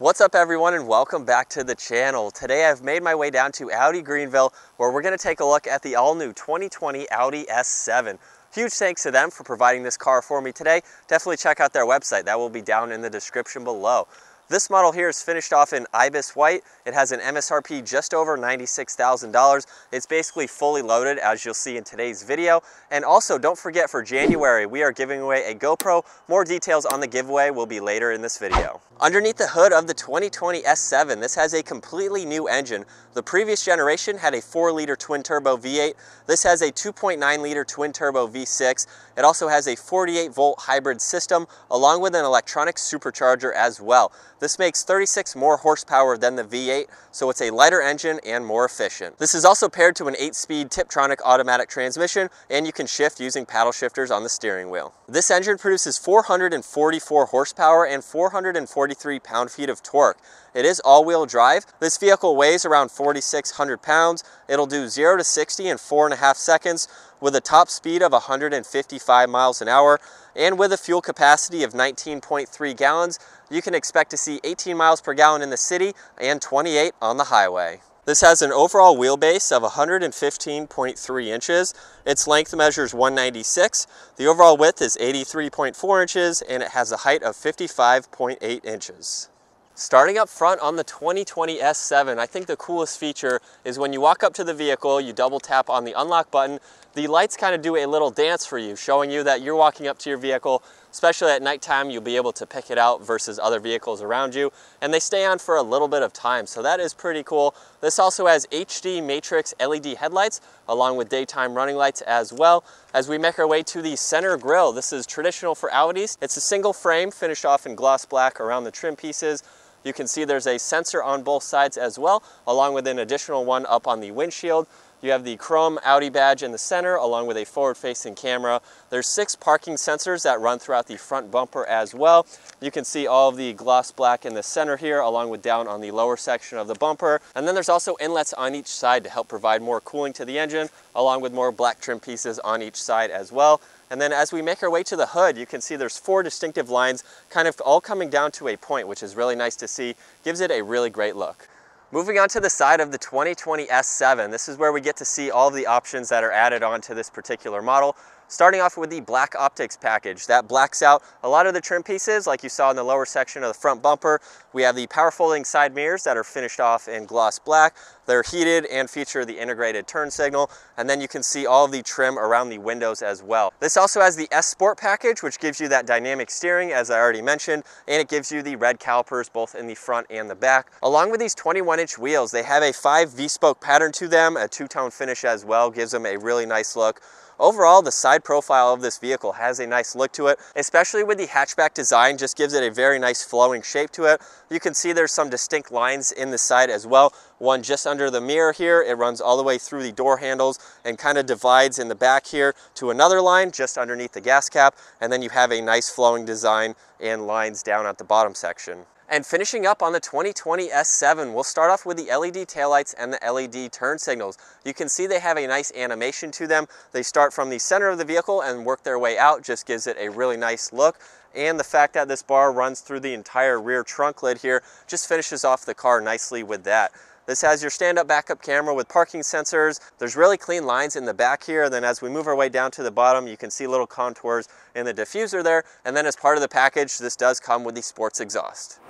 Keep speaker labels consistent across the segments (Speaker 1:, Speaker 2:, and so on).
Speaker 1: What's up everyone and welcome back to the channel. Today I've made my way down to Audi Greenville where we're going to take a look at the all new 2020 Audi S7. Huge thanks to them for providing this car for me today. Definitely check out their website. That will be down in the description below. This model here is finished off in Ibis White. It has an MSRP just over $96,000. It's basically fully loaded as you'll see in today's video. And also don't forget for January, we are giving away a GoPro. More details on the giveaway will be later in this video. Underneath the hood of the 2020 S7, this has a completely new engine. The previous generation had a 4-liter twin-turbo V8. This has a 2.9-liter twin-turbo V6. It also has a 48-volt hybrid system along with an electronic supercharger as well. This makes 36 more horsepower than the V8, so it's a lighter engine and more efficient. This is also paired to an 8-speed Tiptronic automatic transmission, and you can shift using paddle shifters on the steering wheel. This engine produces 444 horsepower and 443 pound-feet of torque. It is all-wheel drive. This vehicle weighs around 4,600 pounds. It'll do 0 to 60 in 4.5 seconds with a top speed of 155 miles an hour. And with a fuel capacity of 19.3 gallons, you can expect to see 18 miles per gallon in the city and 28 on the highway. This has an overall wheelbase of 115.3 inches. Its length measures 196. The overall width is 83.4 inches and it has a height of 55.8 inches. Starting up front on the 2020 S7, I think the coolest feature is when you walk up to the vehicle, you double tap on the unlock button, the lights kind of do a little dance for you, showing you that you're walking up to your vehicle, especially at nighttime, you'll be able to pick it out versus other vehicles around you, and they stay on for a little bit of time, so that is pretty cool. This also has HD Matrix LED headlights, along with daytime running lights as well. As we make our way to the center grille, this is traditional for Audis. It's a single frame finished off in gloss black around the trim pieces, you can see there's a sensor on both sides as well, along with an additional one up on the windshield. You have the chrome Audi badge in the center along with a forward-facing camera. There's six parking sensors that run throughout the front bumper as well. You can see all of the gloss black in the center here along with down on the lower section of the bumper. And then there's also inlets on each side to help provide more cooling to the engine along with more black trim pieces on each side as well. And then as we make our way to the hood, you can see there's four distinctive lines kind of all coming down to a point, which is really nice to see. Gives it a really great look. Moving on to the side of the 2020 S7, this is where we get to see all the options that are added onto this particular model. Starting off with the black optics package. That blacks out a lot of the trim pieces like you saw in the lower section of the front bumper. We have the power folding side mirrors that are finished off in gloss black. They're heated and feature the integrated turn signal. And then you can see all the trim around the windows as well. This also has the S Sport package, which gives you that dynamic steering, as I already mentioned, and it gives you the red calipers both in the front and the back. Along with these 21 inch wheels, they have a five V-spoke pattern to them, a two-tone finish as well, gives them a really nice look. Overall, the side profile of this vehicle has a nice look to it, especially with the hatchback design, just gives it a very nice flowing shape to it. You can see there's some distinct lines in the side as well. One just under the mirror here, it runs all the way through the door handles and kind of divides in the back here to another line just underneath the gas cap. And then you have a nice flowing design and lines down at the bottom section. And finishing up on the 2020 S7, we'll start off with the LED taillights and the LED turn signals. You can see they have a nice animation to them. They start from the center of the vehicle and work their way out, just gives it a really nice look. And the fact that this bar runs through the entire rear trunk lid here just finishes off the car nicely with that. This has your stand-up backup camera with parking sensors. There's really clean lines in the back here. Then as we move our way down to the bottom, you can see little contours in the diffuser there. And then as part of the package, this does come with the sports exhaust.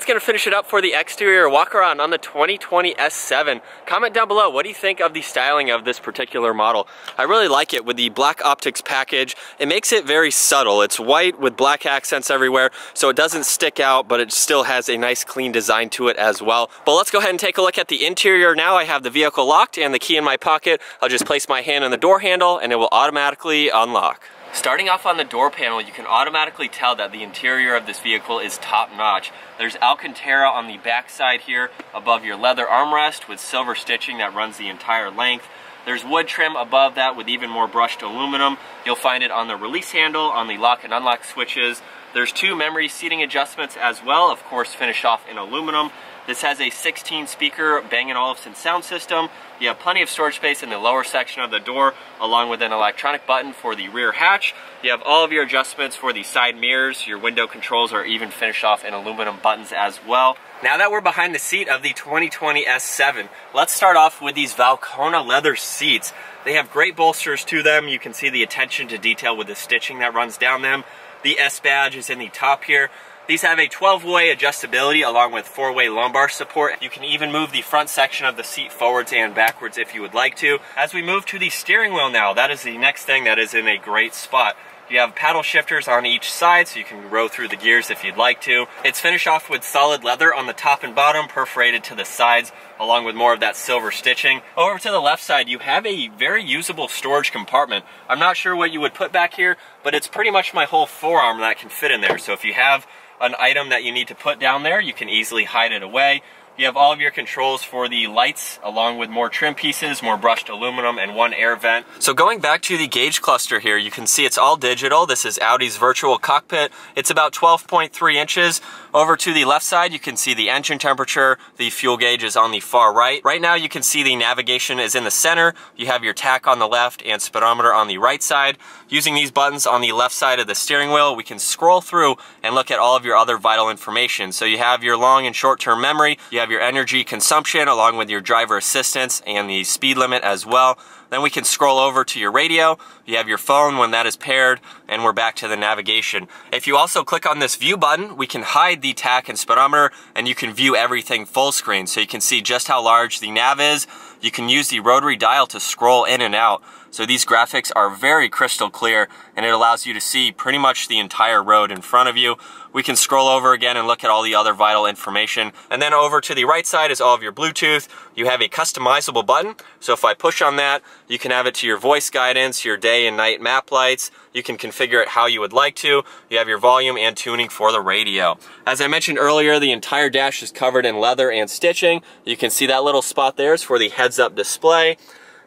Speaker 1: That's going to finish it up for the exterior walk around on the 2020 S7. Comment down below, what do you think of the styling of this particular model? I really like it with the black optics package. It makes it very subtle. It's white with black accents everywhere, so it doesn't stick out, but it still has a nice clean design to it as well. But let's go ahead and take a look at the interior now. I have the vehicle locked and the key in my pocket. I'll just place my hand on the door handle and it will automatically unlock. Starting off on the door panel, you can automatically tell that the interior of this vehicle is top notch. There's Alcantara on the back side here above your leather armrest with silver stitching that runs the entire length. There's wood trim above that with even more brushed aluminum. You'll find it on the release handle, on the lock and unlock switches. There's two memory seating adjustments as well, of course finished off in aluminum. This has a 16 speaker Bang & Olufsen sound system. You have plenty of storage space in the lower section of the door, along with an electronic button for the rear hatch. You have all of your adjustments for the side mirrors. Your window controls are even finished off in aluminum buttons as well. Now that we're behind the seat of the 2020 S7, let's start off with these Valcona leather seats. They have great bolsters to them. You can see the attention to detail with the stitching that runs down them. The S badge is in the top here. These have a 12-way adjustability along with 4-way lumbar support. You can even move the front section of the seat forwards and backwards if you would like to. As we move to the steering wheel now, that is the next thing that is in a great spot. You have paddle shifters on each side so you can row through the gears if you'd like to. It's finished off with solid leather on the top and bottom, perforated to the sides, along with more of that silver stitching. Over to the left side, you have a very usable storage compartment. I'm not sure what you would put back here, but it's pretty much my whole forearm that can fit in there. So if you have an item that you need to put down there, you can easily hide it away. You have all of your controls for the lights along with more trim pieces, more brushed aluminum, and one air vent. So going back to the gauge cluster here, you can see it's all digital. This is Audi's virtual cockpit. It's about 12.3 inches. Over to the left side, you can see the engine temperature. The fuel gauge is on the far right. Right now, you can see the navigation is in the center. You have your tach on the left and speedometer on the right side. Using these buttons on the left side of the steering wheel, we can scroll through and look at all of your other vital information. So you have your long and short-term memory. You have have your energy consumption along with your driver assistance and the speed limit as well. Then we can scroll over to your radio. You have your phone when that is paired, and we're back to the navigation. If you also click on this view button, we can hide the tach and speedometer, and you can view everything full screen. So you can see just how large the nav is. You can use the rotary dial to scroll in and out. So these graphics are very crystal clear and it allows you to see pretty much the entire road in front of you. We can scroll over again and look at all the other vital information. And then over to the right side is all of your Bluetooth. You have a customizable button. So if I push on that, you can have it to your voice guidance, your day and night map lights. You can configure it how you would like to. You have your volume and tuning for the radio. As I mentioned earlier, the entire dash is covered in leather and stitching. You can see that little spot there is for the heads-up display.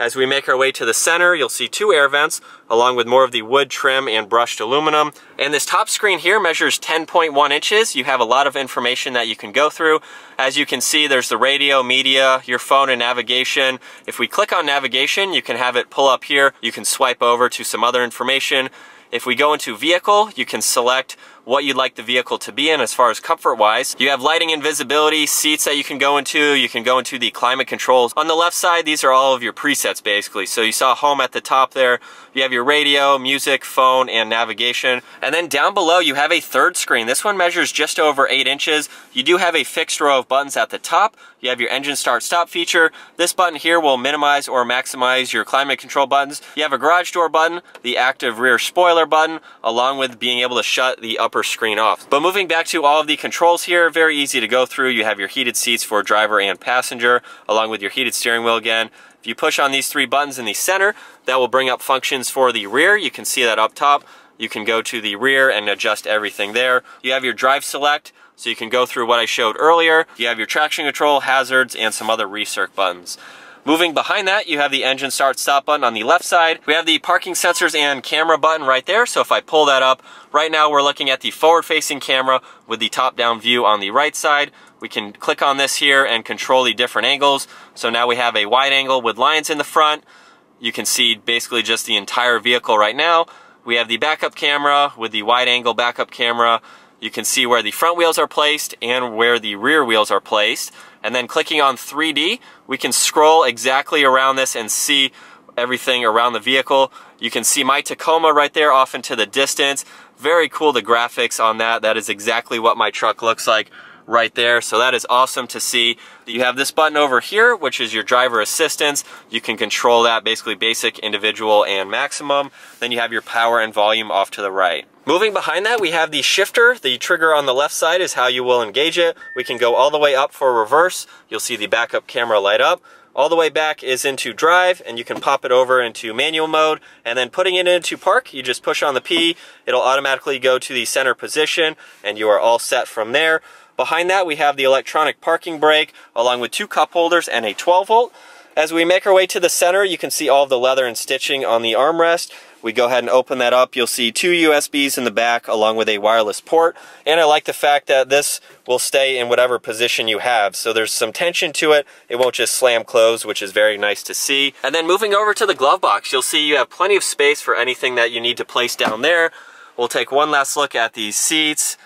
Speaker 1: As we make our way to the center, you'll see two air vents, along with more of the wood trim and brushed aluminum. And this top screen here measures 10.1 inches. You have a lot of information that you can go through. As you can see, there's the radio, media, your phone, and navigation. If we click on navigation, you can have it pull up here. You can swipe over to some other information. If we go into vehicle, you can select what you'd like the vehicle to be in as far as comfort wise. You have lighting and visibility, seats that you can go into, you can go into the climate controls. On the left side, these are all of your presets basically. So you saw home at the top there, you have your radio, music, phone, and navigation. And then down below, you have a third screen. This one measures just over eight inches. You do have a fixed row of buttons at the top. You have your engine start stop feature. This button here will minimize or maximize your climate control buttons. You have a garage door button, the active rear spoiler button, along with being able to shut the upper screen off. But moving back to all of the controls here, very easy to go through. You have your heated seats for driver and passenger, along with your heated steering wheel again. If you push on these three buttons in the center, that will bring up functions for the rear. You can see that up top. You can go to the rear and adjust everything there. You have your drive select, so you can go through what I showed earlier. You have your traction control, hazards, and some other recirc buttons. Moving behind that, you have the engine start stop button on the left side. We have the parking sensors and camera button right there. So if I pull that up, right now we're looking at the forward facing camera with the top down view on the right side. We can click on this here and control the different angles. So now we have a wide angle with lines in the front. You can see basically just the entire vehicle right now. We have the backup camera with the wide angle backup camera. You can see where the front wheels are placed and where the rear wheels are placed. And then clicking on 3D, we can scroll exactly around this and see everything around the vehicle. You can see my Tacoma right there off into the distance. Very cool the graphics on that. That is exactly what my truck looks like right there. So that is awesome to see. You have this button over here, which is your driver assistance. You can control that basically basic, individual, and maximum. Then you have your power and volume off to the right. Moving behind that, we have the shifter. The trigger on the left side is how you will engage it. We can go all the way up for reverse. You'll see the backup camera light up. All the way back is into drive, and you can pop it over into manual mode. And then putting it into park, you just push on the P. It'll automatically go to the center position, and you are all set from there. Behind that, we have the electronic parking brake, along with two cup holders and a 12 volt. As we make our way to the center, you can see all of the leather and stitching on the armrest. we go ahead and open that up, you'll see two USBs in the back along with a wireless port. And I like the fact that this will stay in whatever position you have. So there's some tension to it. It won't just slam closed, which is very nice to see. And then moving over to the glove box, you'll see you have plenty of space for anything that you need to place down there. We'll take one last look at these seats.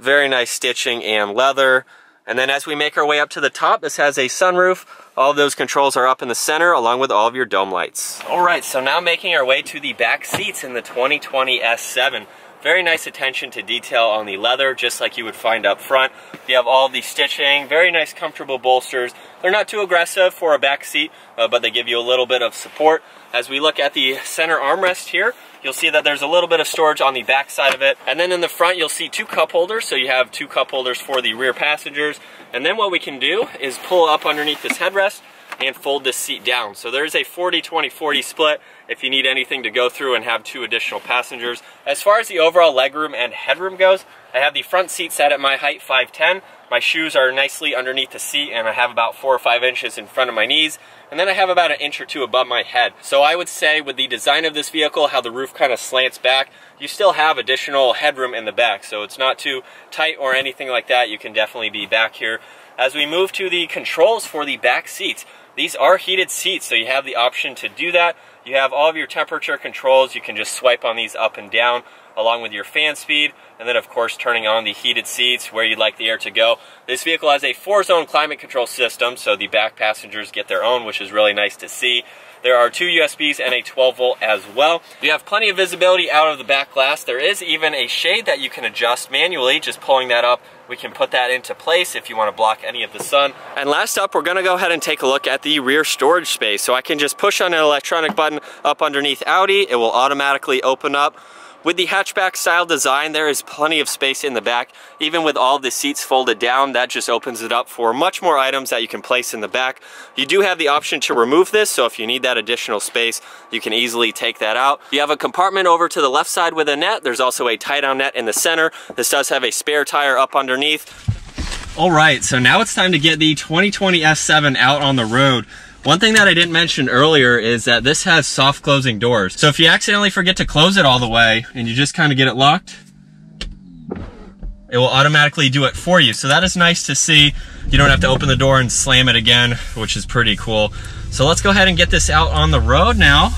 Speaker 1: Very nice stitching and leather. And then as we make our way up to the top, this has a sunroof. All those controls are up in the center along with all of your dome lights. All right, so now making our way to the back seats in the 2020 S7. Very nice attention to detail on the leather, just like you would find up front. You have all the stitching, very nice comfortable bolsters. They're not too aggressive for a back seat, uh, but they give you a little bit of support. As we look at the center armrest here, you'll see that there's a little bit of storage on the back side of it. And then in the front, you'll see two cup holders. So you have two cup holders for the rear passengers. And then what we can do is pull up underneath this headrest and fold this seat down. So there's a 40-20-40 split if you need anything to go through and have two additional passengers. As far as the overall legroom and headroom goes, I have the front seat set at my height 5'10". My shoes are nicely underneath the seat and I have about four or five inches in front of my knees. And then I have about an inch or two above my head. So I would say with the design of this vehicle, how the roof kind of slants back, you still have additional headroom in the back. So it's not too tight or anything like that. You can definitely be back here. As we move to the controls for the back seats, these are heated seats, so you have the option to do that. You have all of your temperature controls. You can just swipe on these up and down along with your fan speed. And then, of course, turning on the heated seats where you'd like the air to go. This vehicle has a four-zone climate control system, so the back passengers get their own, which is really nice to see. There are two USBs and a 12 volt as well. You have plenty of visibility out of the back glass. There is even a shade that you can adjust manually, just pulling that up. We can put that into place if you want to block any of the sun. And last up, we're gonna go ahead and take a look at the rear storage space. So I can just push on an electronic button up underneath Audi. It will automatically open up. With the hatchback style design, there is plenty of space in the back. Even with all the seats folded down, that just opens it up for much more items that you can place in the back. You do have the option to remove this, so if you need that additional space, you can easily take that out. You have a compartment over to the left side with a net. There's also a tie-down net in the center. This does have a spare tire up underneath. All right, so now it's time to get the 2020 S7 out on the road. One thing that I didn't mention earlier is that this has soft closing doors. So if you accidentally forget to close it all the way and you just kind of get it locked, it will automatically do it for you. So that is nice to see. You don't have to open the door and slam it again, which is pretty cool. So let's go ahead and get this out on the road now.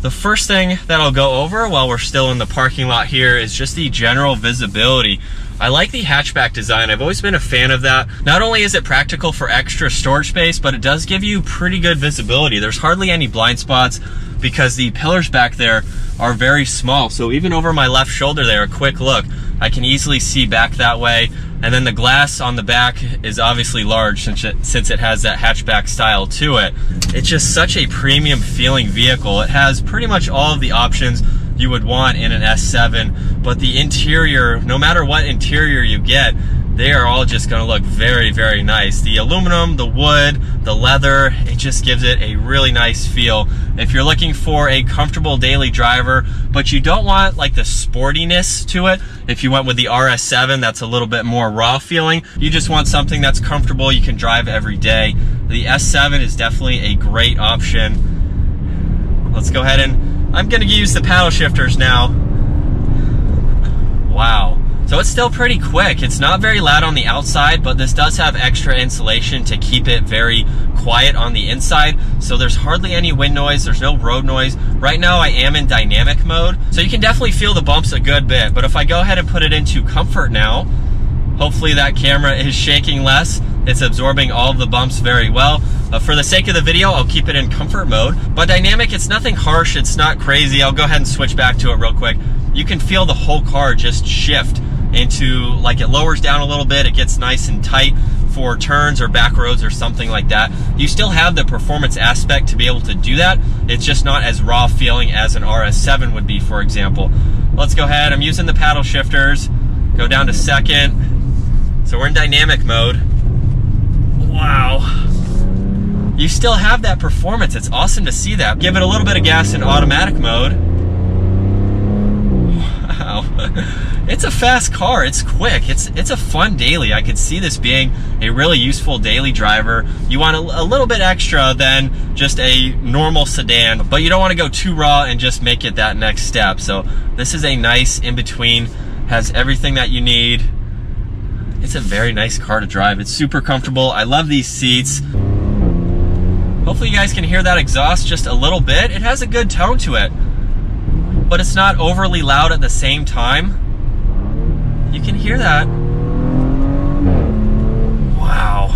Speaker 1: The first thing that I'll go over while we're still in the parking lot here is just the general visibility. I like the hatchback design. I've always been a fan of that. Not only is it practical for extra storage space, but it does give you pretty good visibility. There's hardly any blind spots because the pillars back there are very small. So even over my left shoulder there, a quick look, I can easily see back that way. And then the glass on the back is obviously large since it, since it has that hatchback style to it. It's just such a premium feeling vehicle. It has pretty much all of the options you would want in an S7, but the interior, no matter what interior you get, they are all just gonna look very, very nice. The aluminum, the wood, the leather, it just gives it a really nice feel. If you're looking for a comfortable daily driver, but you don't want like the sportiness to it, if you went with the RS7, that's a little bit more raw feeling. You just want something that's comfortable, you can drive every day. The S7 is definitely a great option. Let's go ahead and I'm gonna use the paddle shifters now. Wow. So it's still pretty quick. It's not very loud on the outside, but this does have extra insulation to keep it very quiet on the inside. So there's hardly any wind noise. There's no road noise. Right now I am in dynamic mode. So you can definitely feel the bumps a good bit. But if I go ahead and put it into comfort now, hopefully that camera is shaking less. It's absorbing all the bumps very well. Uh, for the sake of the video, I'll keep it in comfort mode. But dynamic, it's nothing harsh, it's not crazy. I'll go ahead and switch back to it real quick. You can feel the whole car just shift into, like it lowers down a little bit, it gets nice and tight for turns or back roads or something like that. You still have the performance aspect to be able to do that. It's just not as raw feeling as an RS7 would be, for example. Let's go ahead, I'm using the paddle shifters. Go down to second. So we're in dynamic mode. Wow. You still have that performance. It's awesome to see that. Give it a little bit of gas in automatic mode. Wow. it's a fast car. It's quick. It's it's a fun daily. I could see this being a really useful daily driver. You want a, a little bit extra than just a normal sedan, but you don't want to go too raw and just make it that next step. So this is a nice in between. Has everything that you need. It's a very nice car to drive. It's super comfortable. I love these seats. Hopefully you guys can hear that exhaust just a little bit. It has a good tone to it but it's not overly loud at the same time. You can hear that. Wow.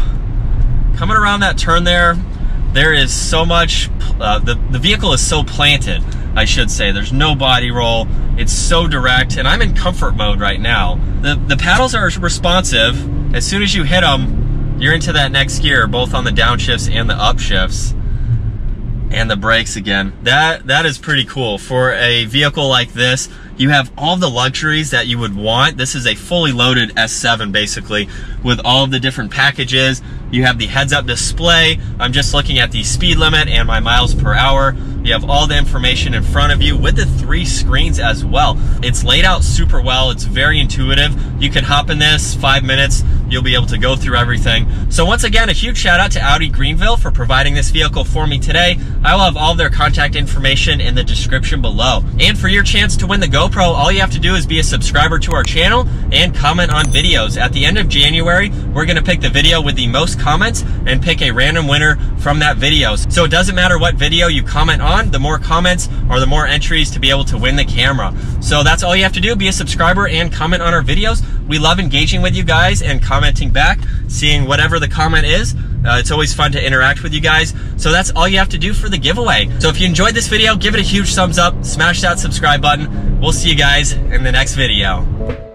Speaker 1: Coming around that turn there, there is so much, uh, the, the vehicle is so planted, I should say. There's no body roll. It's so direct, and I'm in comfort mode right now. The, the paddles are responsive. As soon as you hit them, you're into that next gear, both on the downshifts and the upshifts and the brakes again. That That is pretty cool. For a vehicle like this, you have all the luxuries that you would want. This is a fully loaded S7 basically with all of the different packages. You have the heads up display. I'm just looking at the speed limit and my miles per hour. You have all the information in front of you with the three screens as well. It's laid out super well. It's very intuitive. You can hop in this five minutes. You'll be able to go through everything. So once again, a huge shout out to Audi Greenville for providing this vehicle for me today. I will have all their contact information in the description below. And for your chance to win the GoPro, all you have to do is be a subscriber to our channel and comment on videos. At the end of January, we're gonna pick the video with the most comments and pick a random winner from that video. So it doesn't matter what video you comment on, the more comments or the more entries to be able to win the camera. So that's all you have to do, be a subscriber and comment on our videos. We love engaging with you guys and commenting back, seeing whatever the comment is. Uh, it's always fun to interact with you guys. So that's all you have to do for the giveaway. So if you enjoyed this video, give it a huge thumbs up, smash that subscribe button. We'll see you guys in the next video.